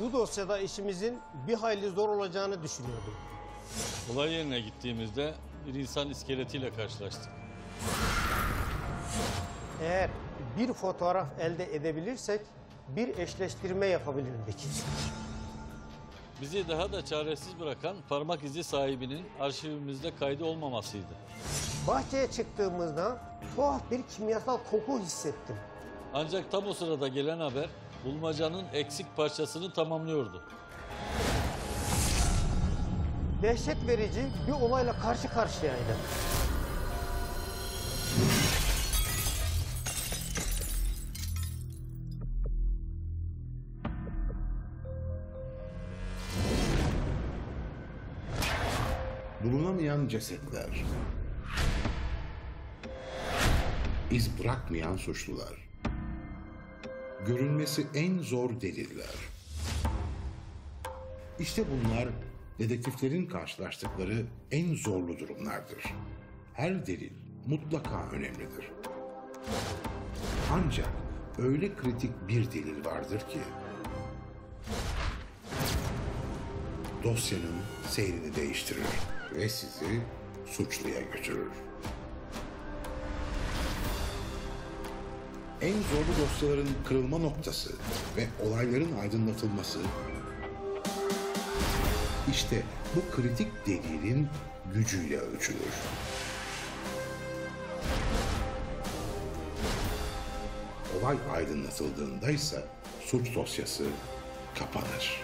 Bu dosyada işimizin bir hayli zor olacağını düşünüyordum. Olay yerine gittiğimizde bir insan iskeletiyle karşılaştık. Eğer bir fotoğraf elde edebilirsek bir eşleştirme yapabilirdik. Bizi daha da çaresiz bırakan parmak izi sahibinin arşivimizde kaydı olmamasıydı. Bahçeye çıktığımızda tuhaf bir kimyasal koku hissettim. Ancak tam o sırada gelen haber bulmacanın eksik parçasını tamamlıyordu. Dehşet verici bir olayla karşı karşıyaydım. Bulunamayan cesetler. İz bırakmayan suçlular. Görünmesi en zor deliller. İşte bunlar dedektiflerin karşılaştıkları en zorlu durumlardır. Her delil mutlaka önemlidir. Ancak öyle kritik bir delil vardır ki dosyanın seyrini değiştirir ve sizi suçluya götürür. En zorlu dosyaların kırılma noktası ve olayların aydınlatılması işte bu kritik delilin gücüyle ölçülür. Olay aydınlatıldığında ise suç dosyası kapanır.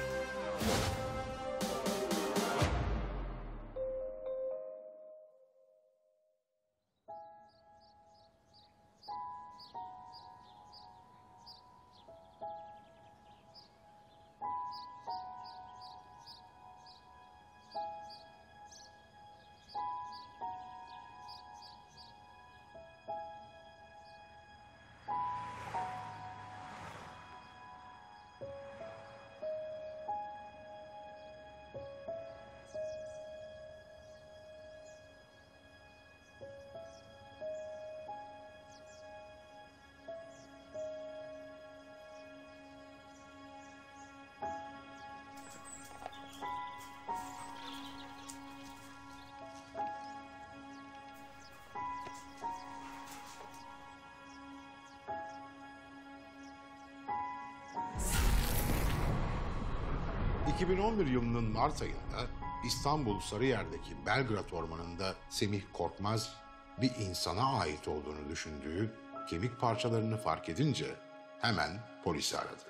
...2011 yılının Mart ayında İstanbul Sarıyer'deki Belgrad Ormanı'nda Semih Korkmaz... ...bir insana ait olduğunu düşündüğü kemik parçalarını fark edince hemen polisi aradı.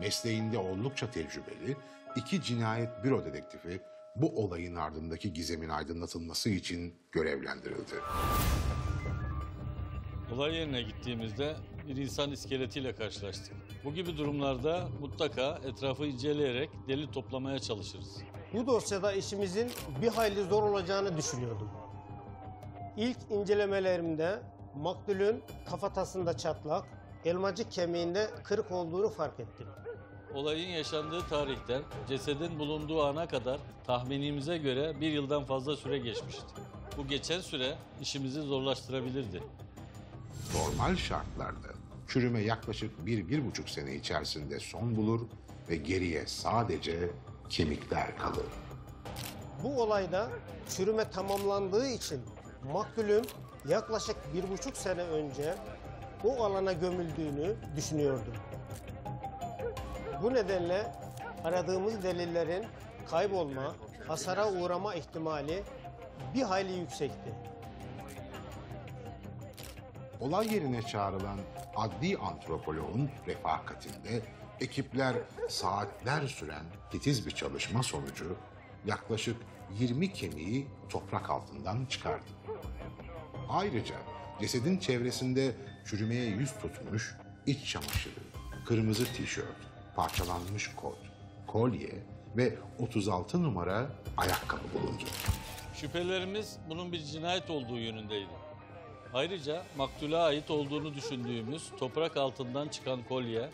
Mesleğinde oldukça tecrübeli iki cinayet büro dedektifi bu olayın ardındaki gizemin aydınlatılması için görevlendirildi. Olay yerine gittiğimizde bir insan iskeletiyle karşılaştık. Bu gibi durumlarda mutlaka etrafı inceleyerek delil toplamaya çalışırız. Bu dosyada işimizin bir hayli zor olacağını düşünüyordum. İlk incelemelerimde maktulün kafatasında çatlak, elmacık kemiğinde kırık olduğunu fark ettim. Olayın yaşandığı tarihten cesedin bulunduğu ana kadar tahminimize göre bir yıldan fazla süre geçmişti. Bu geçen süre işimizi zorlaştırabilirdi. Normal şartlarda çürüme yaklaşık bir, bir buçuk sene içerisinde son bulur ve geriye sadece kemikler kalır. Bu olayda çürüme tamamlandığı için maktulün yaklaşık bir buçuk sene önce o alana gömüldüğünü düşünüyordum. Bu nedenle aradığımız delillerin kaybolma, hasara uğrama ihtimali bir hayli yüksekti. Olay yerine çağrılan adli antropoloğun refakatinde ekipler saatler süren titiz bir çalışma sonucu yaklaşık 20 kemiği toprak altından çıkardı. Ayrıca cesedin çevresinde çürümeye yüz tutmuş iç çamaşırı, kırmızı tişört, parçalanmış kot, kolye ve 36 numara ayakkabı bulundu. Şüphelerimiz bunun bir cinayet olduğu yönündeydi. Ayrıca maktule ait olduğunu düşündüğümüz toprak altından çıkan kolye,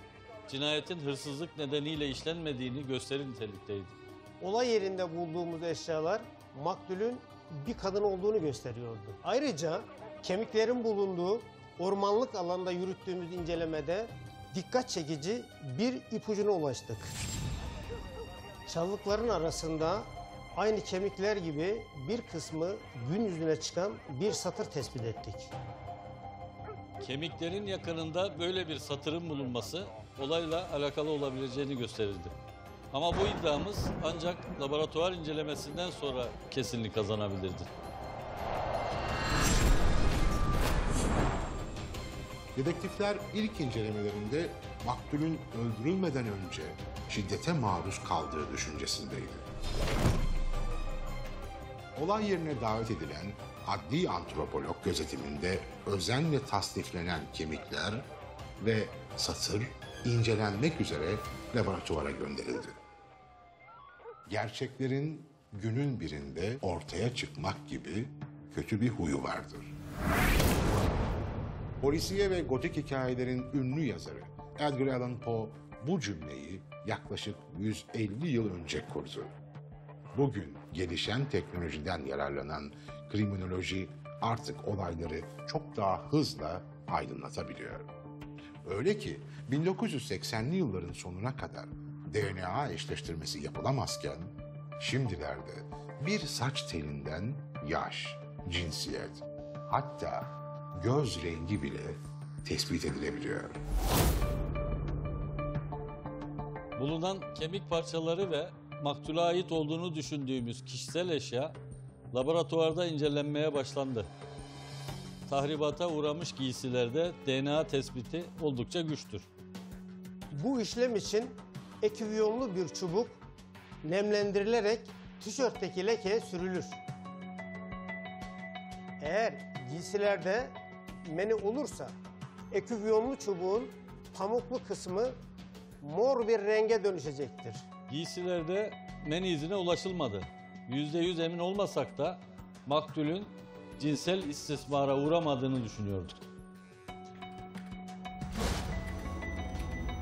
cinayetin hırsızlık nedeniyle işlenmediğini gösterir nitelikteydi. Olay yerinde bulduğumuz eşyalar maktulün bir kadın olduğunu gösteriyordu. Ayrıca kemiklerin bulunduğu ormanlık alanda yürüttüğümüz incelemede dikkat çekici bir ipucuna ulaştık. Çalılıkların arasında aynı kemikler gibi bir kısmı gün yüzüne çıkan bir satır tespit ettik. Kemiklerin yakınında böyle bir satırın bulunması olayla alakalı olabileceğini gösterirdi. Ama bu iddiamız ancak laboratuvar incelemesinden sonra kesinlik kazanabilirdi. Dedektifler ilk incelemelerinde maktulün öldürülmeden önce şiddete maruz kaldığı düşüncesindeydi. Olay yerine davet edilen adli antropolog gözetiminde özenle tasniflenen kemikler ve satır incelenmek üzere laboratuvara gönderildi. Gerçeklerin günün birinde ortaya çıkmak gibi kötü bir huyu vardır. Polisiye ve gotik hikayelerin ünlü yazarı Edgar Allan Poe bu cümleyi yaklaşık 150 yıl önce kurdu. Bugün gelişen teknolojiden yararlanan kriminoloji artık olayları çok daha hızla aydınlatabiliyor. Öyle ki 1980'li yılların sonuna kadar DNA eşleştirmesi yapılamazken şimdilerde bir saç telinden yaş, cinsiyet, hatta göz rengi bile tespit edilebiliyor. Bulunan kemik parçaları ve maktule ait olduğunu düşündüğümüz kişisel eşya laboratuvarda incelenmeye başlandı. Tahribata uğramış giysilerde DNA tespiti oldukça güçtür. Bu işlem için ekiviyonlu bir çubuk nemlendirilerek tişörtteki lekeye sürülür. Eğer giysilerde meni olursa ekiviyonlu çubuğun pamuklu kısmı mor bir renge dönüşecektir. Giysilerde men izine ulaşılmadı. %100 emin olmasak da maktulün cinsel istismara uğramadığını düşünüyorduk.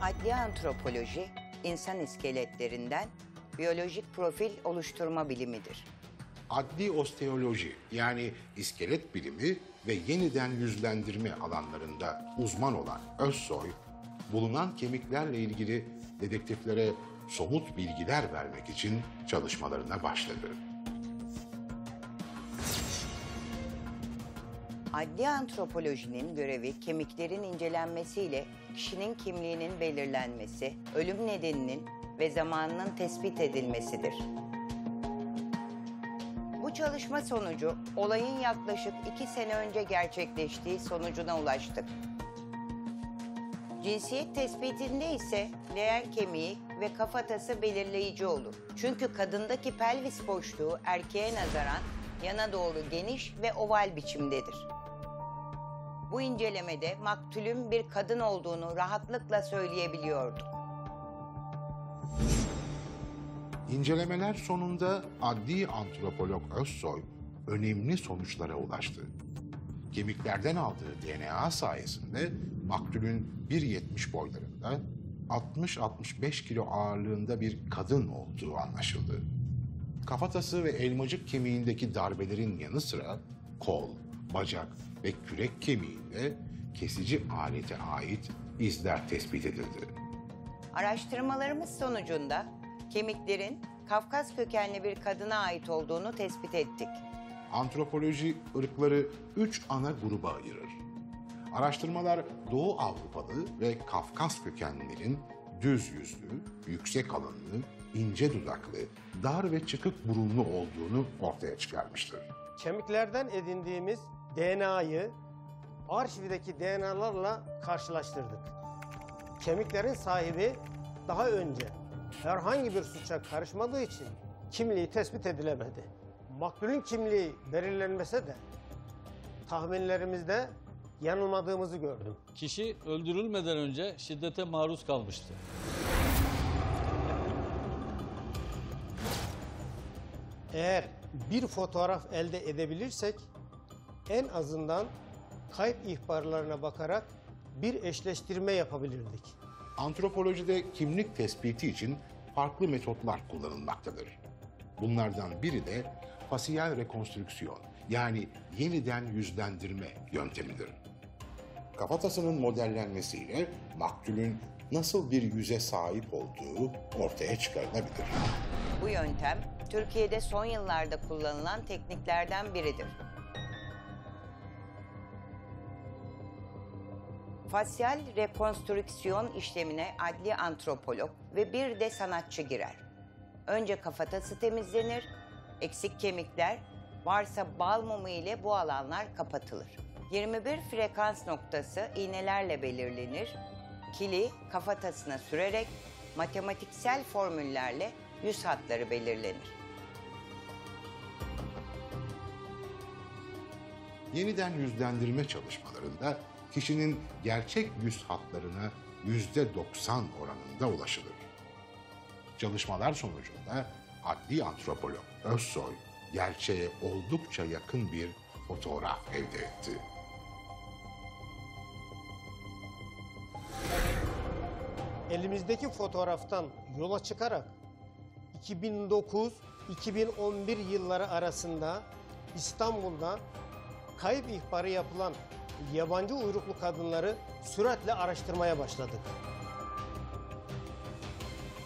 Adli antropoloji, insan iskeletlerinden biyolojik profil oluşturma bilimidir. Adli osteoloji yani iskelet bilimi ve yeniden yüzlendirme alanlarında uzman olan Özsoy, bulunan kemiklerle ilgili dedektiflere somut bilgiler vermek için çalışmalarına başladı. Adli antropolojinin görevi kemiklerin incelenmesiyle kişinin kimliğinin belirlenmesi, ölüm nedeninin ve zamanının tespit edilmesidir. Bu çalışma sonucu olayın yaklaşık iki sene önce gerçekleştiği sonucuna ulaştık. Cinsiyet tespitinde ise leğen kemiği ve kafatası belirleyici olur. Çünkü kadındaki pelvis boşluğu erkeğe nazaran yana doğru geniş ve oval biçimdedir. Bu incelemede maktulün bir kadın olduğunu rahatlıkla söyleyebiliyorduk. İncelemeler sonunda adli antropolog Özsoy önemli sonuçlara ulaştı. Kemiklerden aldığı DNA sayesinde maktulün 1.70 boylarında 60-65 kilo ağırlığında bir kadın olduğu anlaşıldı. Kafatası ve elmacık kemiğindeki darbelerin yanı sıra kol, bacak ve kürek kemiğinde kesici alete ait izler tespit edildi. Araştırmalarımız sonucunda kemiklerin Kafkas kökenli bir kadına ait olduğunu tespit ettik. Antropoloji ırkları üç ana gruba ayırır. Araştırmalar Doğu Avrupalı ve Kafkas kökenlilerin düz yüzlü, yüksek alınlı, ince dudaklı, dar ve çıkık burunlu olduğunu ortaya çıkarmıştır. Kemiklerden edindiğimiz DNA'yı arşivdeki DNA'larla karşılaştırdık. Kemiklerin sahibi daha önce herhangi bir suça karışmadığı için kimliği tespit edilemedi. Maktulün kimliği belirlenmese de tahminlerimizde yanılmadığımızı gördüm. Kişi öldürülmeden önce şiddete maruz kalmıştı. Eğer bir fotoğraf elde edebilirsek en azından kayıp ihbarlarına bakarak bir eşleştirme yapabilirdik. Antropolojide kimlik tespiti için farklı metotlar kullanılmaktadır. Bunlardan biri de fasiyel rekonstrüksiyon yani yeniden yüzlendirme yöntemidir. Kafatasının modellenmesiyle maktulün nasıl bir yüze sahip olduğu ortaya çıkarılabilir. Bu yöntem Türkiye'de son yıllarda kullanılan tekniklerden biridir. Fasyal rekonstrüksiyon işlemine adli antropolog ve bir de sanatçı girer. Önce kafatası temizlenir, eksik kemikler, varsa bal mumu ile bu alanlar kapatılır. 21 frekans noktası iğnelerle belirlenir, kili kafatasına sürerek matematiksel formüllerle yüz hatları belirlenir. Yeniden yüzlendirme çalışmalarında kişinin gerçek yüz hatlarına yüzde 90 oranında ulaşılır. Çalışmalar sonucunda adli antropolog Özsoy gerçeğe oldukça yakın bir fotoğraf elde etti. Elimizdeki fotoğraftan yola çıkarak 2009-2011 yılları arasında İstanbul'da kayıp ihbarı yapılan yabancı uyruklu kadınları süratle araştırmaya başladık.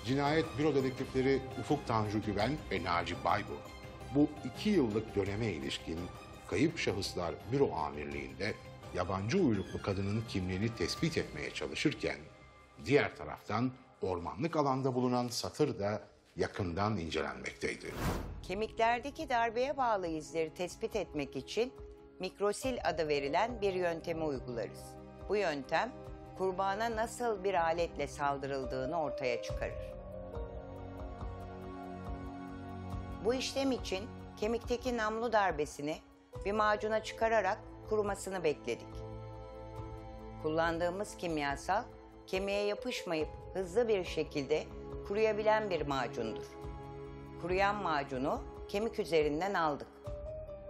Cinayet Büro dedektifleri Ufuk Tanju Güven ve Naci Baybur bu iki yıllık döneme ilişkin kayıp şahıslar büro amirliğinde yabancı uyruklu kadının kimliğini tespit etmeye çalışırken diğer taraftan ormanlık alanda bulunan satır da yakından incelenmekteydi. Kemiklerdeki darbeye bağlı izleri tespit etmek için mikrosil adı verilen bir yöntemi uygularız. Bu yöntem kurbana nasıl bir aletle saldırıldığını ortaya çıkarır. Bu işlem için kemikteki namlu darbesini bir macuna çıkararak kurumasını bekledik. Kullandığımız kimyasal kemiğe yapışmayıp hızlı bir şekilde kuruyabilen bir macundur. Kuruyan macunu kemik üzerinden aldık.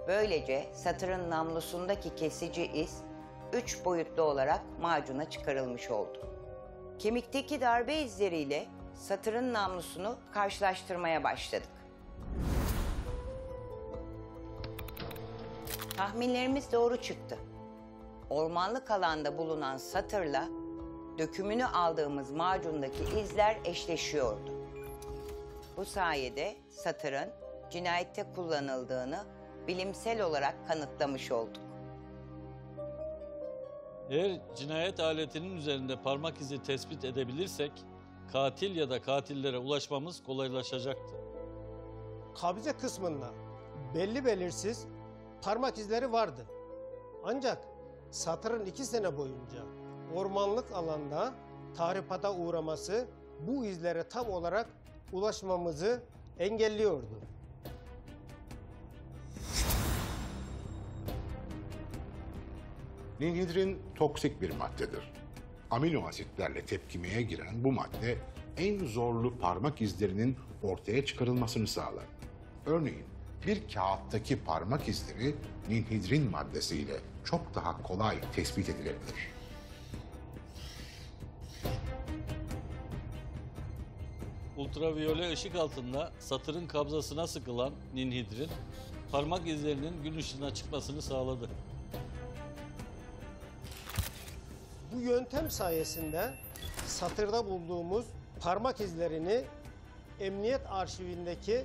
Böylece satırın namlusundaki kesici iz üç boyutlu olarak macuna çıkarılmış oldu. Kemikteki darbe izleriyle satırın namlusunu karşılaştırmaya başladık. Tahminlerimiz doğru çıktı. Ormanlık alanda bulunan satırla dökümünü aldığımız macundaki izler eşleşiyordu. Bu sayede satırın cinayette kullanıldığını bilimsel olarak kanıtlamış olduk. Eğer cinayet aletinin üzerinde parmak izi tespit edebilirsek katil ya da katillere ulaşmamız kolaylaşacaktı. Kabze kısmında belli belirsiz parmak izleri vardı. Ancak satırın iki sene boyunca ormanlık alanda tahripata uğraması bu izlere tam olarak ulaşmamızı engelliyordu. Ninhidrin toksik bir maddedir. Amino asitlerle tepkimeye giren bu madde en zorlu parmak izlerinin ortaya çıkarılmasını sağlar. Örneğin bir kağıttaki parmak izleri ninhidrin maddesiyle çok daha kolay tespit edilebilir. Ultraviyole ışık altında satırın kabzasına sıkılan ninhidrin parmak izlerinin gün ışığına çıkmasını sağladı. Bu yöntem sayesinde satırda bulduğumuz parmak izlerini emniyet arşivindeki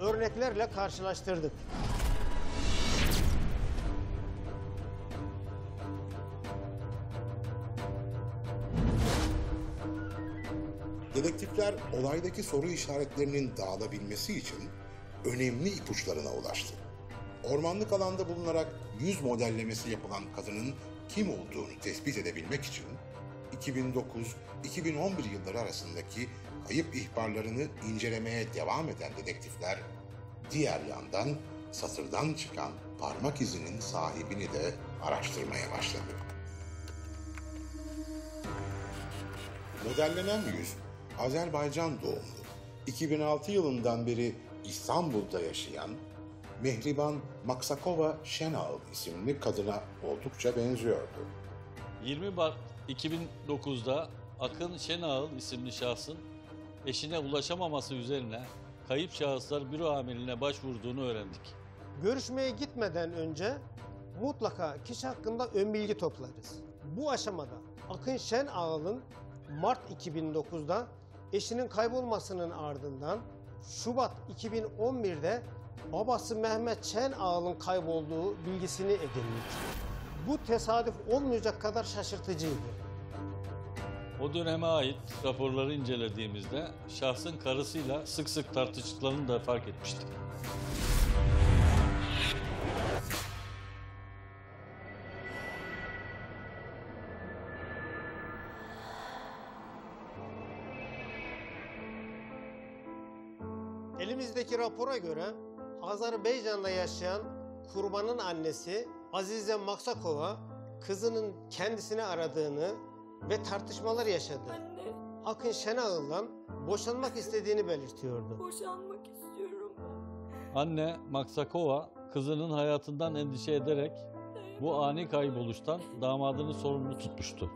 örneklerle karşılaştırdık. Dedektifler olaydaki soru işaretlerinin dağılabilmesi için önemli ipuçlarına ulaştı. Ormanlık alanda bulunarak yüz modellemesi yapılan kadının kim olduğunu tespit edebilmek için 2009-2011 yılları arasındaki kayıp ihbarlarını incelemeye devam eden dedektifler diğer yandan satırdan çıkan parmak izinin sahibini de araştırmaya başladı. Modellenen yüz Azerbaycan doğumlu. 2006 yılından beri İstanbul'da yaşayan Mehriban Maksakova Şenal isimli kadına oldukça benziyordu. 20 Mart 2009'da Akın Şenağıl isimli şahsın eşine ulaşamaması üzerine kayıp şahıslar büro amirine başvurduğunu öğrendik. Görüşmeye gitmeden önce mutlaka kişi hakkında ön bilgi toplarız. Bu aşamada Akın Şen Ağal'ın Mart 2009'da eşinin kaybolmasının ardından Şubat 2011'de babası Mehmet Şen Ağal'ın kaybolduğu bilgisini edindik. Bu tesadüf olmayacak kadar şaşırtıcıydı. O döneme ait raporları incelediğimizde şahsın karısıyla sık sık tartıştıklarını da fark etmiştik. Rapora göre Azerbaycan'da yaşayan kurbanın annesi Azize Maksakova kızının kendisini aradığını ve tartışmalar yaşadığını, Anne, Akın Şenağıl'dan boşanmak istediğini belirtiyordu. boşanmak istiyorum ben. Anne Maksakova kızının hayatından endişe ederek bu ani kayboluştan damadını sorumlu tutmuştu.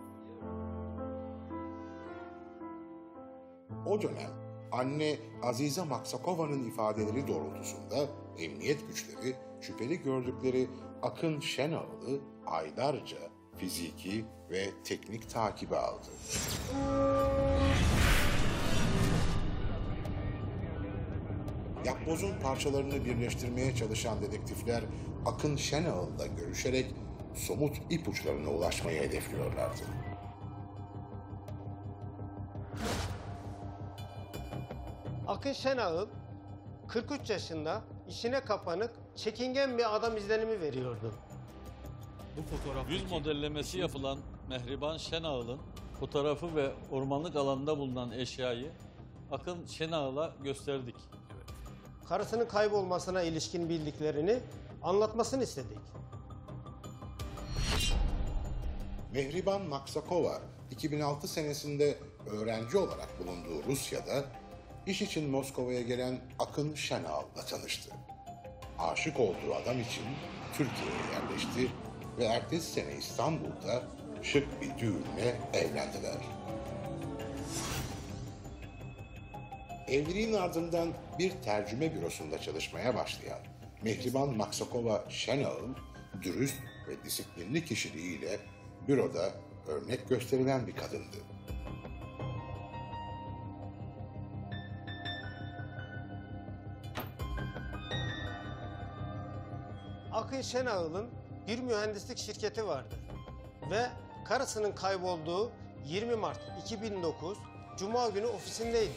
O dönem anne Azize Maksakova'nın ifadeleri doğrultusunda emniyet güçleri şüpheli gördükleri Akın Şenağlı aylarca fiziki ve teknik takibe aldı. Yapbozun parçalarını birleştirmeye çalışan dedektifler Akın Şenağlı'la görüşerek somut ipuçlarına ulaşmayı hedefliyorlardı. Akın Şenağıl 43 yaşında işine kapanık, çekingen bir adam izlenimi veriyordu. Bu fotoğraftaki Yüz modellemesi yapılan Mehriban Şenağıl'ın fotoğrafı ve ormanlık alanda bulunan eşyayı Akın Şenağıl'a gösterdik. Karısının kaybolmasına ilişkin bildiklerini anlatmasını istedik. Mehriban Maksakova 2006 senesinde öğrenci olarak bulunduğu Rusya'da iş için Moskova'ya gelen Akın Şenal'la tanıştı. Aşık olduğu adam için Türkiye'ye yerleşti ve ertesi sene İstanbul'da şık bir düğünle evlendiler. Evliliğin ardından bir tercüme bürosunda çalışmaya başlayan Mehriban Maksakova Şenağıl, dürüst ve disiplinli kişiliğiyle büroda örnek gösterilen bir kadındı. Akın Şenağıl'ın bir mühendislik şirketi vardı ve karısının kaybolduğu 20 Mart 2009 Cuma günü ofisindeydi.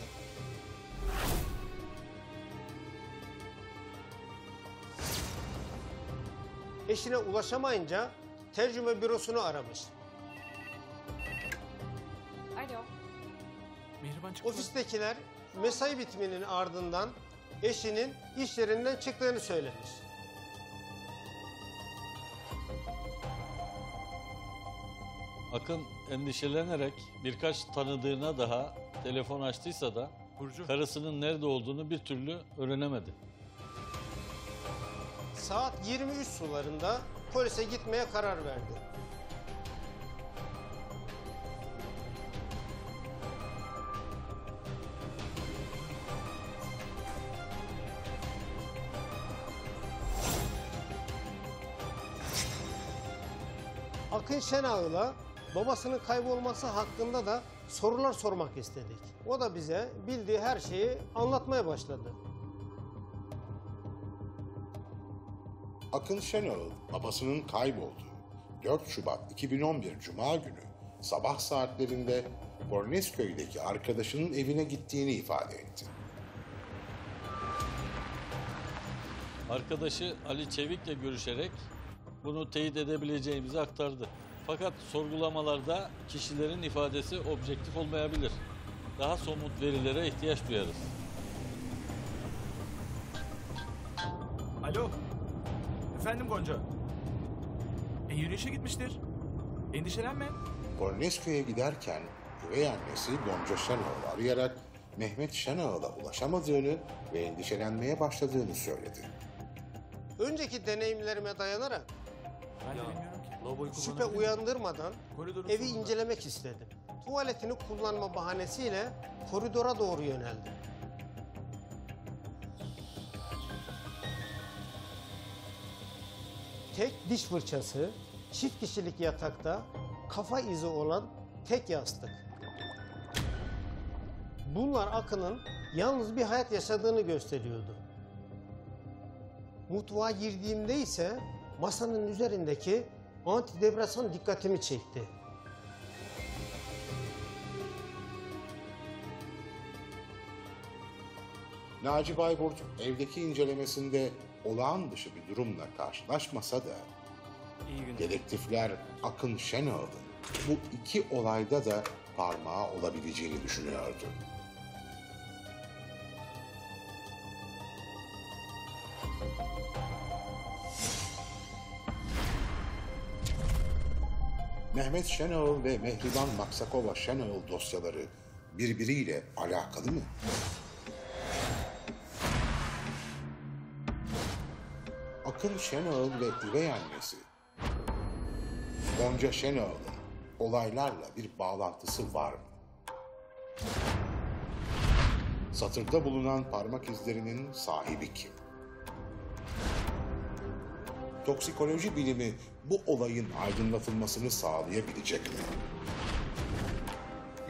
Eşine ulaşamayınca tercüme bürosunu aramış. Alo. Mehriban çıktı. Ofistekiler mesai bitiminin ardından eşinin iş yerinden çıktığını söylemiş. Akın endişelenerek birkaç tanıdığına daha telefon açtıysa da Burcu. karısının nerede olduğunu bir türlü öğrenemedi. Saat 23 sularında polise gitmeye karar verdi. Akın Şenağı'la babasının kaybolması hakkında da sorular sormak istedik. O da bize bildiği her şeyi anlatmaya başladı. Akın Şenağıl babasının kaybolduğu 4 Şubat 2011 Cuma günü sabah saatlerinde Bornesköy'deki arkadaşının evine gittiğini ifade etti. Arkadaşı Ali Çevik'le görüşerek bunu teyit edebileceğimizi aktardı. Fakat sorgulamalarda kişilerin ifadesi objektif olmayabilir. Daha somut verilere ihtiyaç duyarız. Alo. Efendim Gonca. E yürüyüşe gitmiştir. Endişelenme. Bornesköy'e giderken üvey annesi Gonca Şenağıl'ı arayarak Mehmet Şenağıl'a ulaşamadığını ve endişelenmeye başladığını söyledi. Önceki deneyimlerime dayanarak Ben de bilmiyorum. Lavaboyu şüphe kullanabilir uyandırmadan Koridorun evi sonunda. incelemek istedim. Tuvaletini kullanma bahanesiyle koridora doğru yöneldim. tek diş fırçası, çift kişilik yatakta kafa izi olan tek yastık. Bunlar Akın'ın yalnız bir hayat yaşadığını gösteriyordu. Mutfağa girdiğimde ise masanın üzerindeki antidepresan dikkatimi çekti. Naci Bayburt evdeki incelemesinde olağan dışı bir durumla karşılaşmasa da İyi günler. dedektifler Akın Şenağlı'nın bu iki olayda da parmağı olabileceğini düşünüyordu. Mehmet Şenağıl ve Mehriban Maksakova Şenağıl dosyaları birbiriyle alakalı mı? Akın Şenağıl ve üvey annesi Gonca Şenağıl'ın olaylarla bir bağlantısı var mı? Satırda bulunan parmak izlerinin sahibi kim? Toksikoloji bilimi bu olayın aydınlatılmasını sağlayabilecek mi?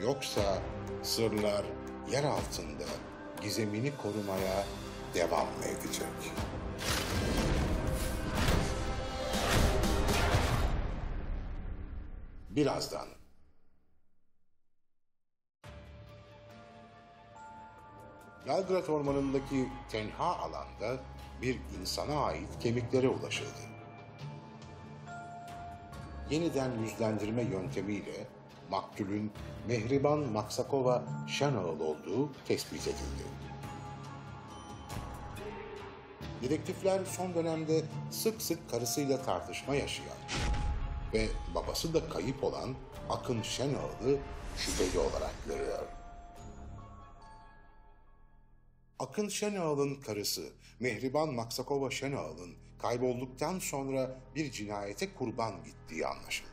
Yoksa sırlar yer altında gizemini korumaya devam mı edecek? Birazdan. Belgrad Ormanı'ndaki tenha alanda bir insana ait kemiklere ulaşıldı. Yeniden yüzlendirme yöntemiyle maktulün Mehriban Maksakova Şenağıl olduğu tespit edildi. Dedektifler son dönemde sık sık karısıyla tartışma yaşayan ve babası da kayıp olan Akın Şenağıl'ı şüpheli olarak görüyor. Akın Şenağıl'ın karısı Mehriban Maksakova Şenağıl'ın kaybolduktan sonra bir cinayete kurban gittiği anlaşıldı.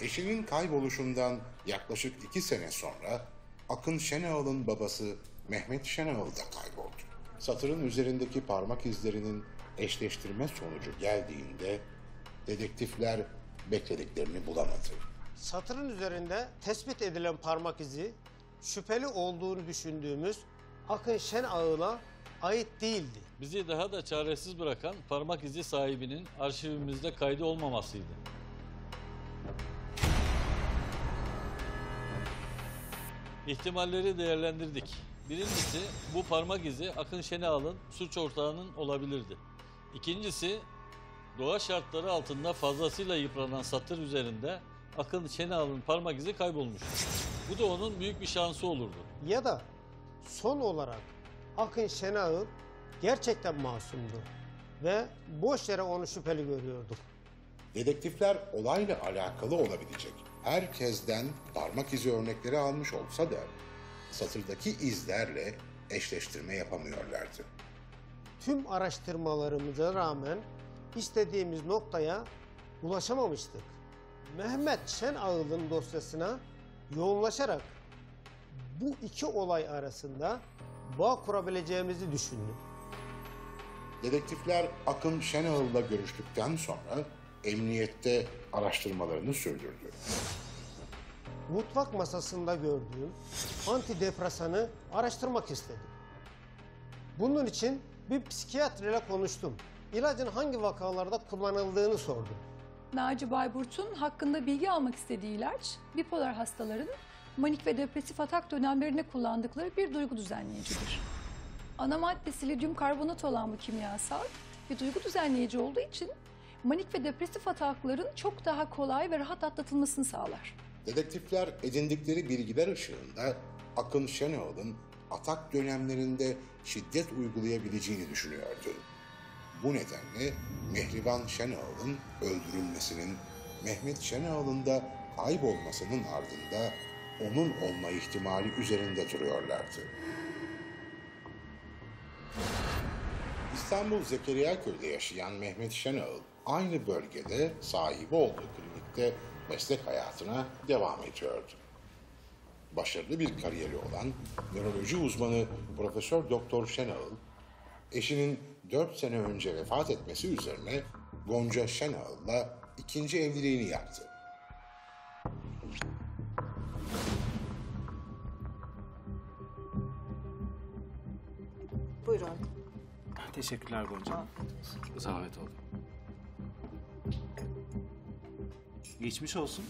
Eşinin kayboluşundan yaklaşık iki sene sonra Akın Şenağıl'ın babası Mehmet Şenağıl da kayboldu. Satırın üzerindeki parmak izlerinin eşleştirme sonucu geldiğinde dedektifler beklediklerini bulamadı. Satırın üzerinde tespit edilen parmak izi şüpheli olduğunu düşündüğümüz Akın Şen Ağıl'a ait değildi. Bizi daha da çaresiz bırakan parmak izi sahibinin arşivimizde kaydı olmamasıydı. İhtimalleri değerlendirdik. Birincisi bu parmak izi Akın Şenal'ın suç ortağının olabilirdi. İkincisi doğa şartları altında fazlasıyla yıpranan satır üzerinde Akın Şenal'ın parmak izi kaybolmuş. Bu da onun büyük bir şansı olurdu. Ya da son olarak Akın Şen Ağıl gerçekten masumdu ve boş yere onu şüpheli görüyorduk. Dedektifler olayla alakalı olabilecek herkesten parmak izi örnekleri almış olsa da satırdaki izlerle eşleştirme yapamıyorlardı. Tüm araştırmalarımıza rağmen istediğimiz noktaya ulaşamamıştık. Mehmet Şen Ağıl'ın dosyasına yoğunlaşarak bu iki olay arasında bağ kurabileceğimizi düşündük. Dedektifler Akın Şenağıl'la görüştükten sonra emniyette araştırmalarını sürdürdü. Mutfak masasında gördüğüm antidepresanı araştırmak istedim. Bunun için bir psikiyatr ile konuştum. İlacın hangi vakalarda kullanıldığını sordum. Naci Bayburt'un hakkında bilgi almak istediği ilaç, bipolar hastaların manik ve depresif atak dönemlerinde kullandıkları bir duygu düzenleyicidir. Ana maddesi lityum karbonat olan bu kimyasal bir duygu düzenleyici olduğu için manik ve depresif atakların çok daha kolay ve rahat atlatılmasını sağlar. Dedektifler edindikleri bilgiler ışığında Akın Şenağıl'ın atak dönemlerinde şiddet uygulayabileceğini düşünüyordu. Bu nedenle Mehriban Şenağıl'ın öldürülmesinin Mehmet Şenağıl'ın da kaybolmasının ardında onun olma ihtimali üzerinde duruyorlardı. İstanbul Zekeriyaköy'de yaşayan Mehmet Şenağıl aynı bölgede sahibi olduğu klinikte meslek hayatına devam ediyordu. Başarılı bir kariyeri olan nöroloji uzmanı Profesör Doktor Şenağıl, eşinin 4 sene önce vefat etmesi üzerine Gonca Şenal'la ikinci evliliğini yaptı. Teşekkürler Gonca. Zahmet oldu. Geçmiş olsun.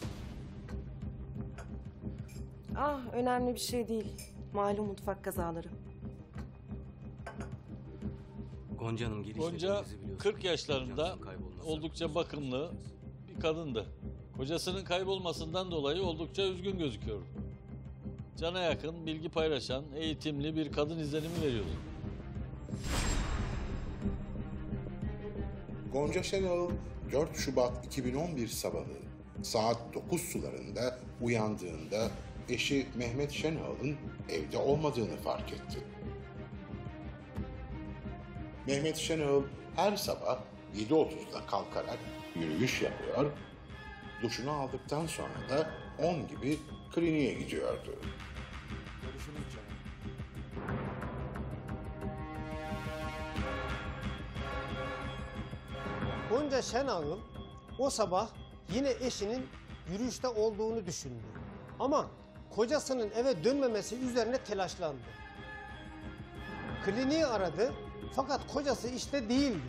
Ah önemli bir şey değil. Malum mutfak kazaları. Gonca Hanım giriş Gonca 40 yaşlarında oldukça bakımlı bir kadındı. Kocasının kaybolmasından dolayı oldukça üzgün gözüküyordu. Cana yakın, bilgi paylaşan, eğitimli bir kadın izlenimi veriyordu. Gonca Şenol 4 Şubat 2011 sabahı saat 9 sularında uyandığında eşi Mehmet Şenol'un evde olmadığını fark etti. Mehmet Şenol her sabah 7.30'da kalkarak yürüyüş yapıyor, duşunu aldıktan sonra da 10 gibi kliniğe gidiyordu. Gonca Şenağıl o sabah yine eşinin yürüyüşte olduğunu düşündü. Ama kocasının eve dönmemesi üzerine telaşlandı. Kliniği aradı fakat kocası işte değildi.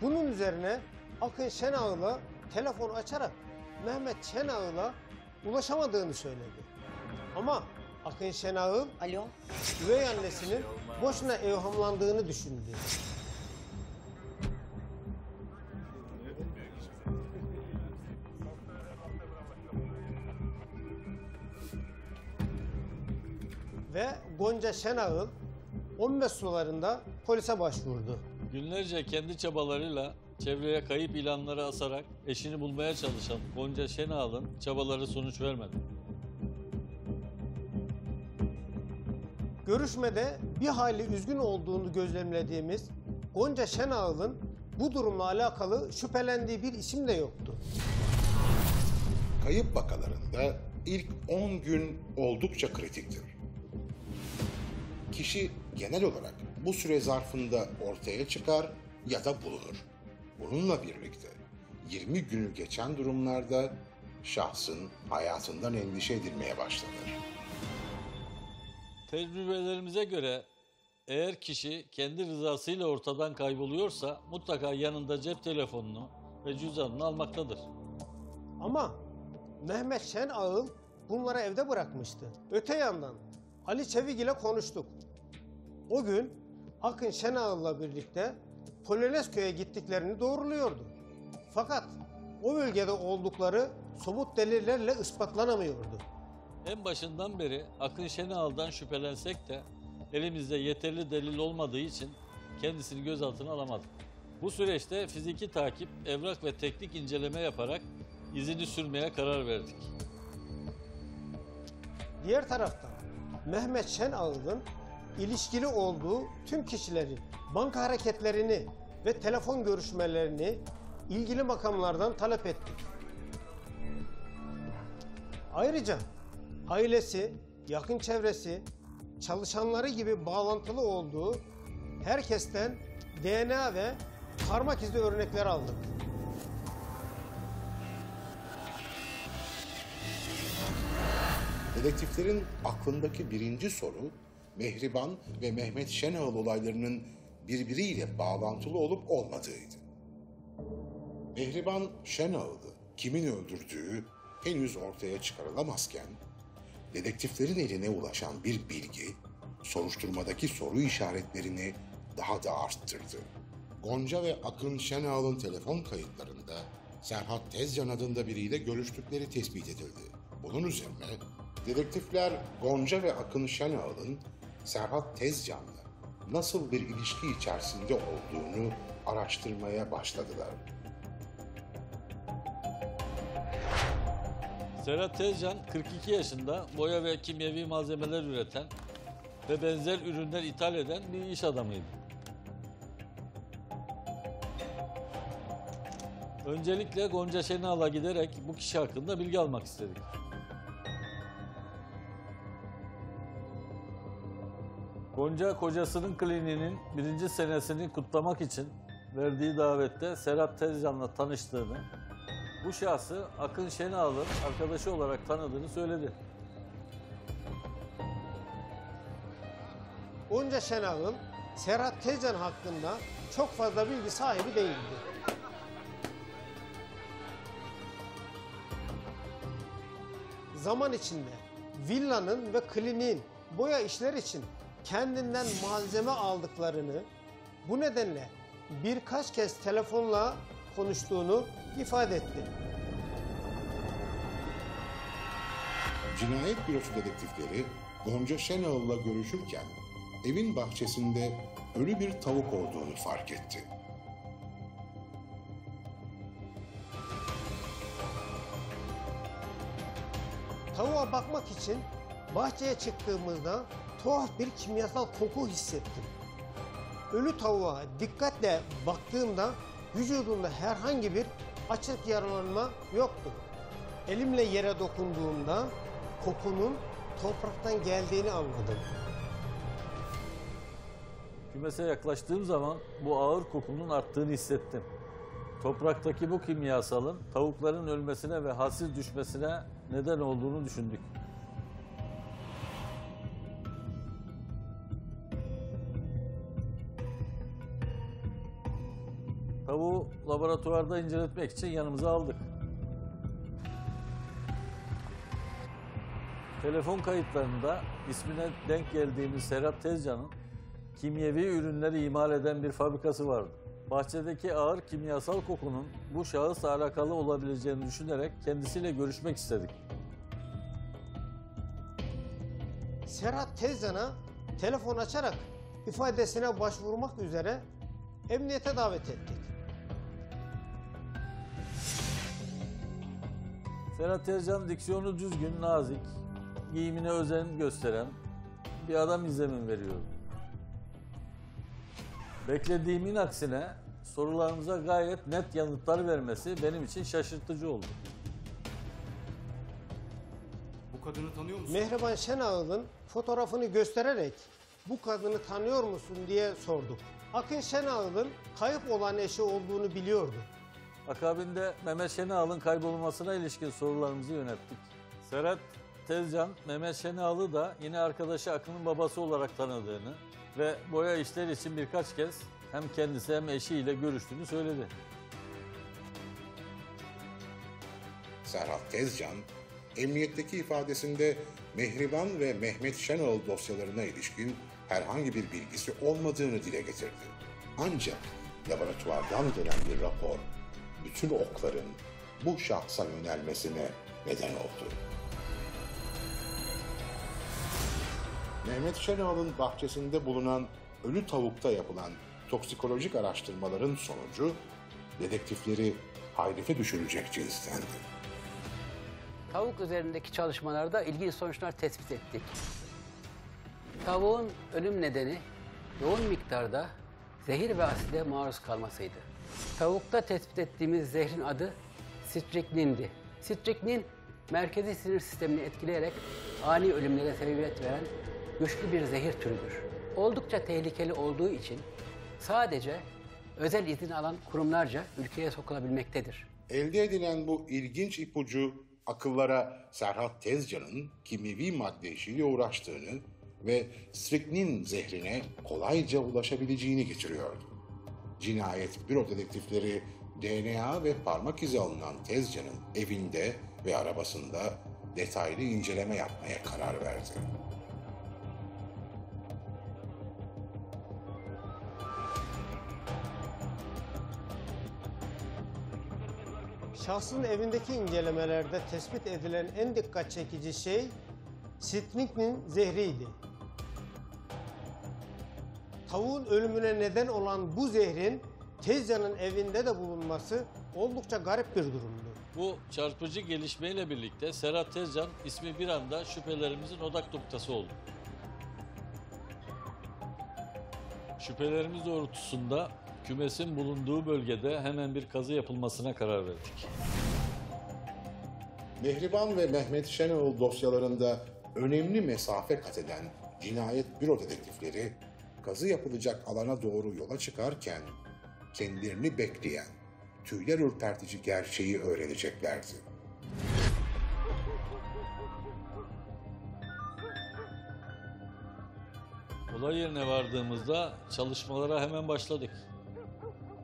Bunun üzerine Akın Şenağıl'a telefon açarak Mehmet Şenağıl'a ulaşamadığını söyledi. Ama Akın Şenağıl Alo? üvey annesinin boşuna evhamlandığını düşündü. Ve Gonca Şenağıl 15 sularında polise başvurdu. Günlerce kendi çabalarıyla çevreye kayıp ilanları asarak eşini bulmaya çalışan Gonca Şenal'ın çabaları sonuç vermedi. Görüşmede bir hayli üzgün olduğunu gözlemlediğimiz Gonca Şenağıl'ın bu durumla alakalı şüphelendiği bir isim de yoktu. Kayıp vakalarında ilk 10 gün oldukça kritiktir. Kişi genel olarak bu süre zarfında ortaya çıkar ya da bulunur. Bununla birlikte 20 günü geçen durumlarda şahsın hayatından endişe edilmeye başlanır. Tecrübelerimize göre eğer kişi kendi rızasıyla ortadan kayboluyorsa mutlaka yanında cep telefonunu ve cüzdanını almaktadır. Ama Mehmet Şenağıl bunları evde bırakmıştı. Öte yandan Ali Çevik ile konuştuk. O gün Akın Şenağıl'la birlikte Polonezköy'e gittiklerini doğruluyordu. Fakat o bölgede oldukları somut delillerle ispatlanamıyordu. En başından beri Akın Şenal'dan şüphelensek de elimizde yeterli delil olmadığı için kendisini gözaltına alamadık. Bu süreçte fiziki takip, evrak ve teknik inceleme yaparak izini sürmeye karar verdik. Diğer taraftan Mehmet Şenağıl'ın ilişkili olduğu tüm kişilerin banka hareketlerini ve telefon görüşmelerini ilgili makamlardan talep ettik. Ayrıca ailesi, yakın çevresi, çalışanları gibi bağlantılı olduğu herkesten DNA ve parmak izi örnekleri aldık. Dedektiflerin aklındaki birinci soru Mehriban ve Mehmet Şenağıl olaylarının birbiriyle bağlantılı olup olmadığıydı. Mehriban Şenağıl'ı kimin öldürdüğü henüz ortaya çıkarılamazken dedektiflerin eline ulaşan bir bilgi soruşturmadaki soru işaretlerini daha da arttırdı. Gonca ve Akın Şenağıl'ın telefon kayıtlarında Serhat Tezcan adında biriyle görüştükleri tespit edildi. Bunun üzerine dedektifler Gonca ve Akın Şenağıl'ın Serhat Tezcan'la nasıl bir ilişki içerisinde olduğunu araştırmaya başladılar. Serhat Tezcan 42 yaşında boya ve kimyevi malzemeler üreten ve benzer ürünler ithal eden bir iş adamıydı. Öncelikle Gonca Şenal'a giderek bu kişi hakkında bilgi almak istedik. Gonca kocasının kliniğinin birinci senesini kutlamak için verdiği davette Serhat Tezcan'la tanıştığını, bu şahsı Akın Şenağal'ın arkadaşı olarak tanıdığını söyledi. Onca Şenağıl Serhat Tezcan hakkında çok fazla bilgi sahibi değildi. Zaman içinde villanın ve kliniğin boya işler için kendinden malzeme aldıklarını, bu nedenle birkaç kez telefonla konuştuğunu ifade etti. Cinayet bürosu dedektifleri Gonca Şenol'la görüşürken evin bahçesinde ölü bir tavuk olduğunu fark etti. Tavuğa bakmak için bahçeye çıktığımızda tuhaf bir kimyasal koku hissettim. Ölü tavuğa dikkatle baktığımda vücudunda herhangi bir açık yaralanma yoktu. Elimle yere dokunduğumda kokunun topraktan geldiğini anladım. Kümese yaklaştığım zaman bu ağır kokunun arttığını hissettim. Topraktaki bu kimyasalın tavukların ölmesine ve halsiz düşmesine neden olduğunu düşündük. Tavuğu laboratuvarda inceletmek için yanımıza aldık. Telefon kayıtlarında ismine denk geldiğimiz Serhat Tezcan'ın kimyevi ürünleri imal eden bir fabrikası vardı. Bahçedeki ağır kimyasal kokunun bu şahısla alakalı olabileceğini düşünerek kendisiyle görüşmek istedik. Serhat Tezcan'a telefon açarak ifadesine başvurmak üzere emniyete davet ettik. Serhat Tezcan diksiyonu düzgün, nazik, giyimine özen gösteren bir adam izlenim veriyordu. Beklediğimin aksine sorularımıza gayet net yanıtlar vermesi benim için şaşırtıcı oldu. Bu kadını tanıyor musun? Mehriban Şenağıl'ın fotoğrafını göstererek bu kadını tanıyor musun diye sorduk. Akın Şenağıl'ın kayıp olan eşi olduğunu biliyordu. Akabinde Mehmet Şenağal'ın kaybolmasına ilişkin sorularımızı yönelttik. Serhat Tezcan, Mehmet Şenağal'ı da yine arkadaşı Akın'ın babası olarak tanıdığını ve boya işler için birkaç kez hem kendisi hem eşiyle görüştüğünü söyledi. Serhat Tezcan, emniyetteki ifadesinde Mehriban ve Mehmet Şenol dosyalarına ilişkin herhangi bir bilgisi olmadığını dile getirdi. Ancak laboratuvardan gelen bir rapor, bütün okların bu şahsa yönelmesine neden oldu. Mehmet Şenol'un bahçesinde bulunan ölü tavukta yapılan toksikolojik araştırmaların sonucu dedektifleri hayrete düşürecek cinstendi. Tavuk üzerindeki çalışmalarda ilginç sonuçlar tespit ettik. Tavuğun ölüm nedeni yoğun miktarda zehir ve aside maruz kalmasıydı. Tavukta tespit ettiğimiz zehrin adı striknindi. Striknin merkezi sinir sistemini etkileyerek ani ölümlere sebebiyet veren güçlü bir zehir türüdür. Oldukça tehlikeli olduğu için sadece özel izin alan kurumlarca ülkeye sokulabilmektedir. Elde edilen bu ilginç ipucu akıllara Serhat Tezcan'ın kimyevi madde işiyle uğraştığını ve striknin zehrine kolayca ulaşabileceğini getiriyordu. Cinayet büro dedektifleri DNA ve parmak izi alınan Tezcan'ın evinde ve arabasında detaylı inceleme yapmaya karar verdi. Şahsın evindeki incelemelerde tespit edilen en dikkat çekici şey strychnin zehriydi. Tavuğun ölümüne neden olan bu zehrin Tezcan'ın evinde de bulunması oldukça garip bir durumdu. Bu çarpıcı gelişmeyle birlikte Serhat Tezcan ismi bir anda şüphelerimizin odak noktası oldu. Şüphelerimiz doğrultusunda kümesin bulunduğu bölgede hemen bir kazı yapılmasına karar verdik. Mehriban ve Mehmet Şenol dosyalarında önemli mesafe kat eden cinayet büro dedektifleri kazı yapılacak alana doğru yola çıkarken kendilerini bekleyen, tüyler ürpertici gerçeği öğreneceklerdi. Olay yerine vardığımızda çalışmalara hemen başladık.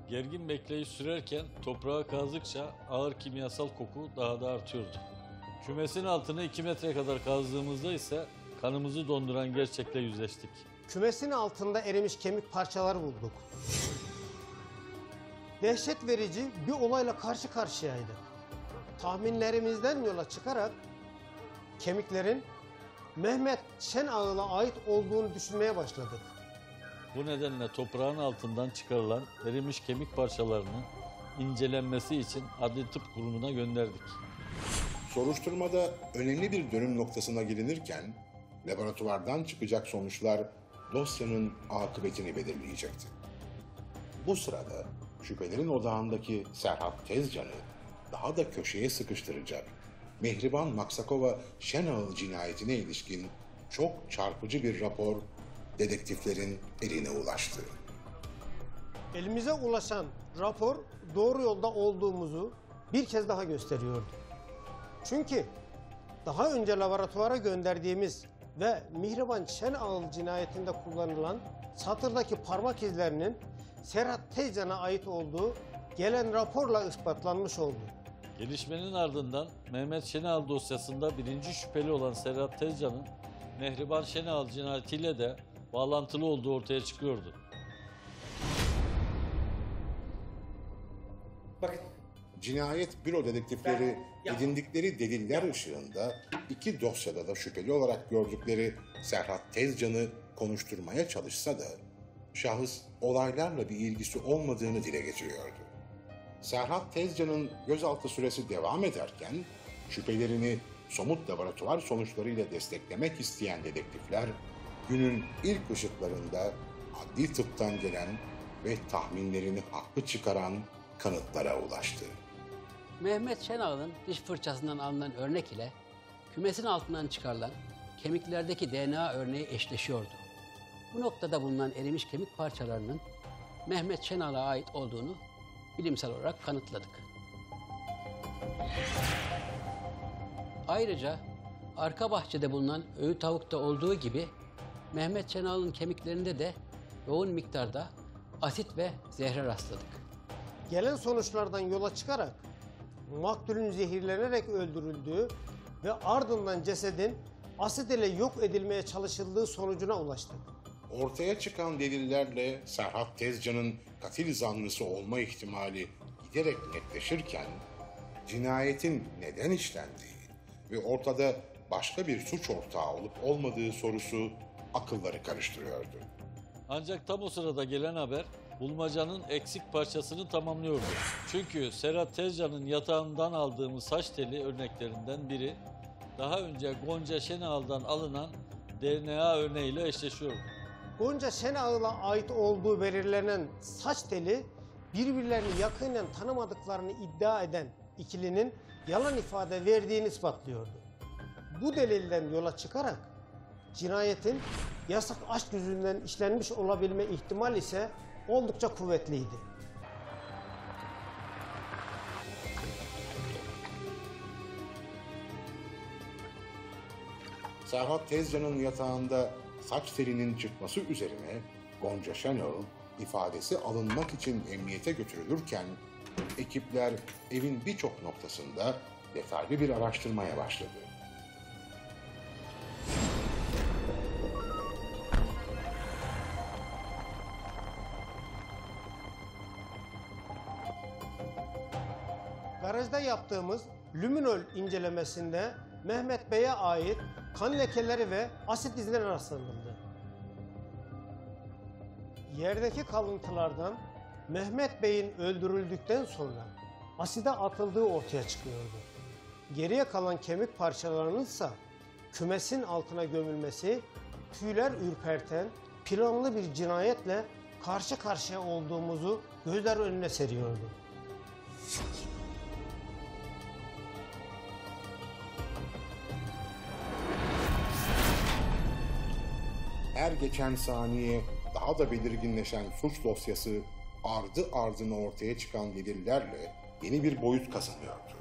Gergin bekleyiş sürerken toprağa kazdıkça ağır kimyasal koku daha da artıyordu. Kümesin altını 2 metre kadar kazdığımızda ise kanımızı donduran gerçekle yüzleştik. Kümesin altında erimiş kemik parçaları bulduk. Dehşet verici bir olayla karşı karşıyaydık. Tahminlerimizden yola çıkarak kemiklerin Mehmet Şenağıl'a ait olduğunu düşünmeye başladık. Bu nedenle toprağın altından çıkarılan erimiş kemik parçalarının incelenmesi için adli tıp kurumuna gönderdik. Soruşturmada önemli bir dönüm noktasına gelinirken laboratuvardan çıkacak sonuçlar dosyanın akıbetini belirleyecekti. Bu sırada şüphelerin odağındaki Serhat Tezcan'ı daha da köşeye sıkıştıracak Mehriban Maksakova Şenağıl cinayetine ilişkin çok çarpıcı bir rapor dedektiflerin eline ulaştı. Elimize ulaşan rapor doğru yolda olduğumuzu bir kez daha gösteriyordu. Çünkü daha önce laboratuvara gönderdiğimiz ve Mihriban Şenağıl cinayetinde kullanılan satırdaki parmak izlerinin Serhat Tezcan'a ait olduğu gelen raporla ispatlanmış oldu. Gelişmenin ardından Mehmet Şenal dosyasında birinci şüpheli olan Serhat Tezcan'ın Mehriban Şenal cinayetiyle de bağlantılı olduğu ortaya çıkıyordu. Bakın Cinayet büro dedektifleri Ben- edindikleri deliller ışığında iki dosyada da şüpheli olarak gördükleri Serhat Tezcan'ı konuşturmaya çalışsa da şahıs olaylarla bir ilgisi olmadığını dile getiriyordu. Serhat Tezcan'ın gözaltı süresi devam ederken şüphelerini somut laboratuvar sonuçlarıyla desteklemek isteyen dedektifler günün ilk ışıklarında adli tıptan gelen ve tahminlerini haklı çıkaran kanıtlara ulaştı. Mehmet Şenağ'ın diş fırçasından alınan örnek ile kümesin altından çıkarılan kemiklerdeki DNA örneği eşleşiyordu. Bu noktada bulunan erimiş kemik parçalarının Mehmet Şenağ'a ait olduğunu bilimsel olarak kanıtladık. Ayrıca arka bahçede bulunan öğü tavukta olduğu gibi Mehmet Şenağ'ın kemiklerinde de yoğun miktarda asit ve zehre rastladık. Gelen sonuçlardan yola çıkarak maktulün zehirlenerek öldürüldüğü ve ardından cesedin asit ile yok edilmeye çalışıldığı sonucuna ulaştık. Ortaya çıkan delillerle Serhat Tezcan'ın katil zanlısı olma ihtimali giderek netleşirken cinayetin neden işlendiği ve ortada başka bir suç ortağı olup olmadığı sorusu akılları karıştırıyordu. Ancak tam o sırada gelen haber bulmacanın eksik parçasını tamamlıyordu. Çünkü Serhat Tezcan'ın yatağından aldığımız saç teli örneklerinden biri daha önce Gonca Şenal'dan alınan DNA örneğiyle eşleşiyordu. Gonca Şenağıl'a ait olduğu belirlenen saç teli birbirlerini yakinen tanımadıklarını iddia eden ikilinin yalan ifade verdiğini ispatlıyordu. Bu delilden yola çıkarak cinayetin yasak aşk yüzünden işlenmiş olabilme ihtimal ise oldukça kuvvetliydi. Serhat Tezcan'ın yatağında saç telinin çıkması üzerine Gonca Şenol ifadesi alınmak için emniyete götürülürken ekipler evin birçok noktasında detaylı bir araştırmaya başladı. Garajda yaptığımız lüminol incelemesinde Mehmet Bey'e ait kan lekeleri ve asit izleri rastlanıldı. Yerdeki kalıntılardan Mehmet Bey'in öldürüldükten sonra aside atıldığı ortaya çıkıyordu. Geriye kalan kemik parçalarının ise kümesin altına gömülmesi tüyler ürperten planlı bir cinayetle karşı karşıya olduğumuzu gözler önüne seriyordu. Her geçen saniye daha da belirginleşen suç dosyası ardı ardına ortaya çıkan delillerle yeni bir boyut kazanıyordu.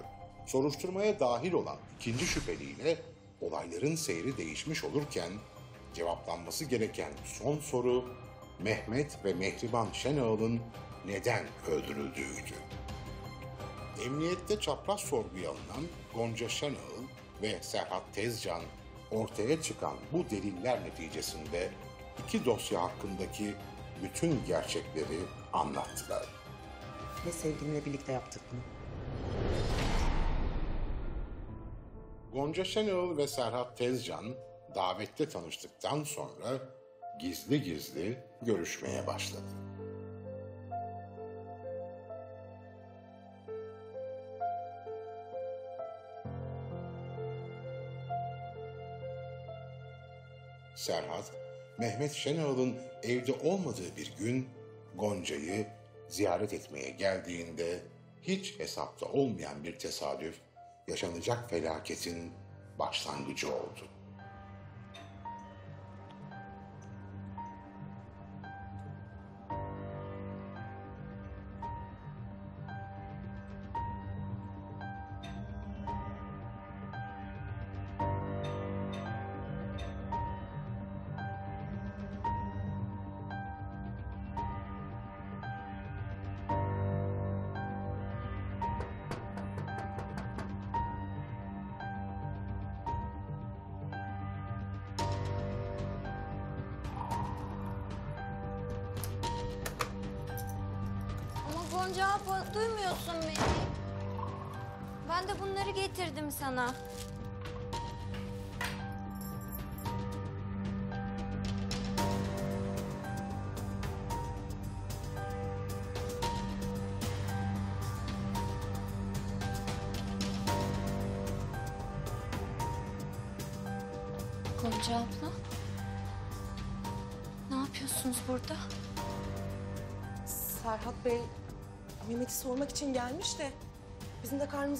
Soruşturmaya dahil olan ikinci şüpheliyle olayların seyri değişmiş olurken cevaplanması gereken son soru Mehmet ve Mehriban Şenağıl'ın neden öldürüldüğüydü. Emniyette çapraz sorguya alınan Gonca Şenağıl ve Serhat Tezcan ortaya çıkan bu deliller neticesinde iki dosya hakkındaki bütün gerçekleri anlattılar. Ve sevgilimle birlikte yaptık bunu. Gonca Şenağıl ve Serhat Tezcan davette tanıştıktan sonra gizli gizli görüşmeye başladı. Serhat, Mehmet Şenağıl'ın evde olmadığı bir gün Gonca'yı ziyaret etmeye geldiğinde hiç hesapta olmayan bir tesadüf yaşanacak felaketin başlangıcı oldu.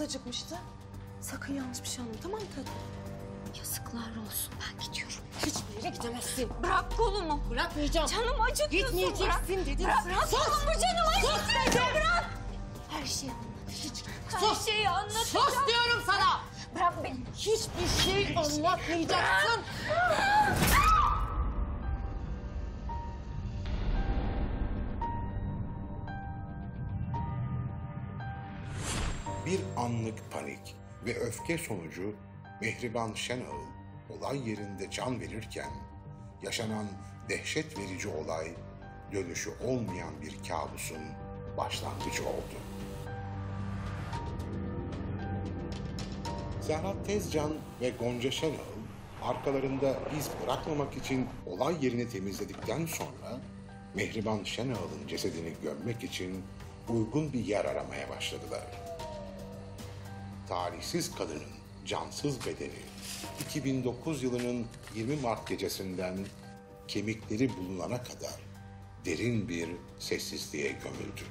Acıkmıştı. Sakın yanlış bir şey anlama tamam mı tatlım? Yazıklar olsun ben gidiyorum. Hiçbir yere gidemezsin. Bırak kolumu. Bırakmayacağım. Canım acıtıyorsun. Bırak. Gitmeyeceksin dedim. Bırak, bırak Sus! kolumu canım Sus acıtıyor. dedim. Bırak. Her şeyi anlatacağım. Her Sus! şeyi anlatacağım. Sus diyorum sana. Bırak beni. Hiçbir şey anlatmayacaksın. Bir anlık panik ve öfke sonucu Mehriban Şenağıl olay yerinde can verirken yaşanan dehşet verici olay dönüşü olmayan bir kabusun başlangıcı oldu. Serhat Tezcan ve Gonca Şenağıl arkalarında iz bırakmamak için olay yerini temizledikten sonra Mehriban Şenağıl'ın cesedini gömmek için uygun bir yer aramaya başladılar talihsiz kadının cansız bedeni 2009 yılının 20 Mart gecesinden kemikleri bulunana kadar derin bir sessizliğe gömüldü.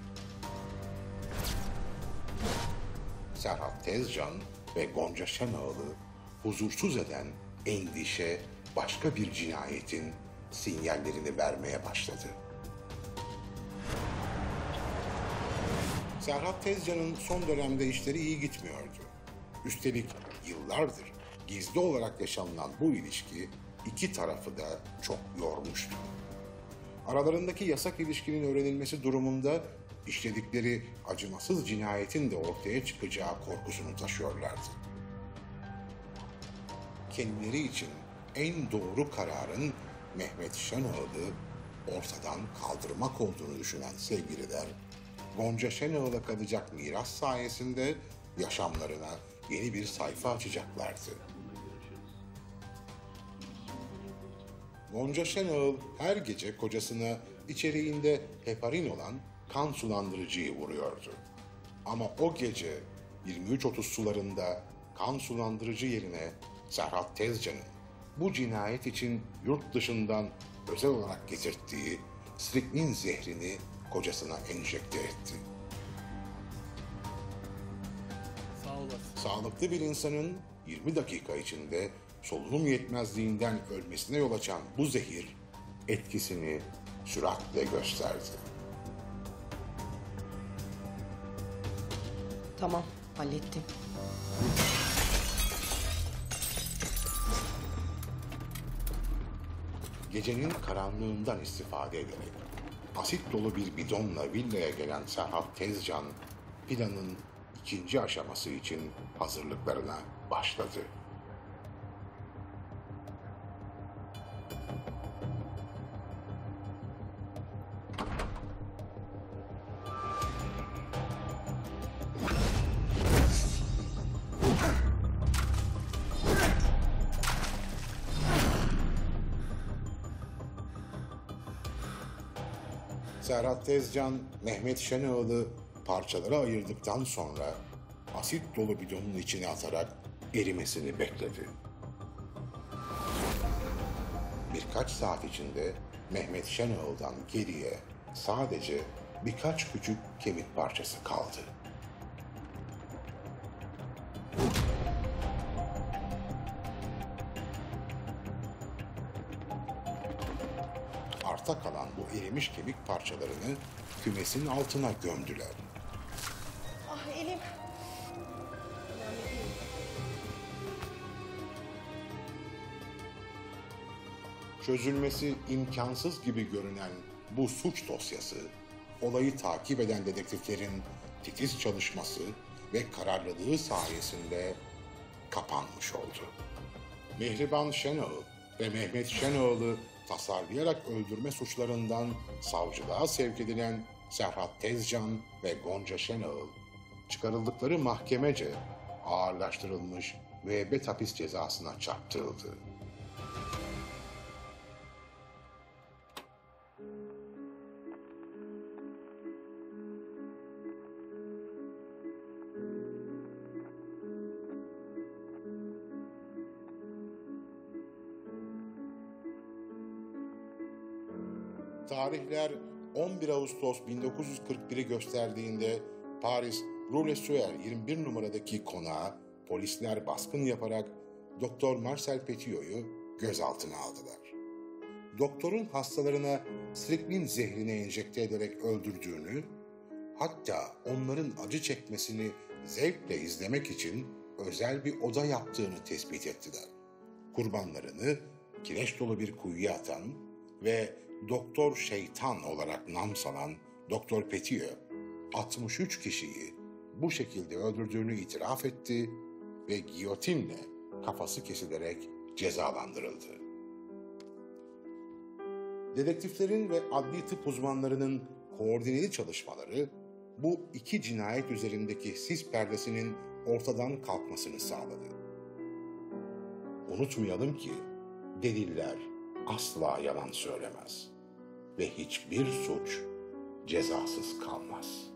Serhat Tezcan ve Gonca Şenağlı huzursuz eden endişe başka bir cinayetin sinyallerini vermeye başladı. Serhat Tezcan'ın son dönemde işleri iyi gitmiyordu. Üstelik yıllardır gizli olarak yaşanılan bu ilişki iki tarafı da çok yormuştu. Aralarındaki yasak ilişkinin öğrenilmesi durumunda işledikleri acımasız cinayetin de ortaya çıkacağı korkusunu taşıyorlardı. Kendileri için en doğru kararın Mehmet Şenağıl'ı ortadan kaldırmak olduğunu düşünen sevgililer, Gonca Şenağıl'a kalacak miras sayesinde yaşamlarına yeni bir sayfa açacaklardı. Gonca Şenağıl her gece kocasına içeriğinde heparin olan kan sulandırıcıyı vuruyordu. Ama o gece 23.30 sularında kan sulandırıcı yerine Serhat Tezcan'ın bu cinayet için yurt dışından özel olarak getirttiği striknin zehrini kocasına enjekte etti. olasın. Sağlıklı bir insanın 20 dakika içinde solunum yetmezliğinden ölmesine yol açan bu zehir etkisini süratle gösterdi. Tamam, hallettim. Gecenin karanlığından istifade ederek asit dolu bir bidonla villaya gelen Serhat Tezcan planın ikinci aşaması için hazırlıklarına başladı. Serhat Tezcan, Mehmet Şenoğlu parçalara ayırdıktan sonra asit dolu bidonun içine atarak erimesini bekledi. Birkaç saat içinde Mehmet Şenoğlu'dan geriye sadece birkaç küçük kemik parçası kaldı. Arta kalan bu erimiş kemik parçalarını kümesin altına gömdüler. Çözülmesi imkansız gibi görünen bu suç dosyası, olayı takip eden dedektiflerin titiz çalışması ve kararlılığı sayesinde kapanmış oldu. Mihriban Şenoğlu ve Mehmet Şenoğlu tasarlayarak öldürme suçlarından savcılığa sevk edilen Serhat Tezcan ve Gonca Şenoğlu, çıkarıldıkları mahkemece ağırlaştırılmış müebbet hapis cezasına çarptırıldı. Tarihler 11 Ağustos 1941'i gösterdiğinde Paris Rue Le Sueur 21 numaradaki konağa polisler baskın yaparak Doktor Marcel Petit'o'yu gözaltına aldılar. Doktorun hastalarına striknin zehrini enjekte ederek öldürdüğünü, hatta onların acı çekmesini zevkle izlemek için özel bir oda yaptığını tespit ettiler. Kurbanlarını kireç dolu bir kuyuya atan ve Doktor Şeytan olarak nam salan Doktor Petiot, 63 kişiyi bu şekilde öldürdüğünü itiraf etti ve giyotinle kafası kesilerek cezalandırıldı. Dedektiflerin ve adli tıp uzmanlarının koordineli çalışmaları bu iki cinayet üzerindeki sis perdesinin ortadan kalkmasını sağladı. Unutmayalım ki deliller asla yalan söylemez ve hiçbir suç cezasız kalmaz.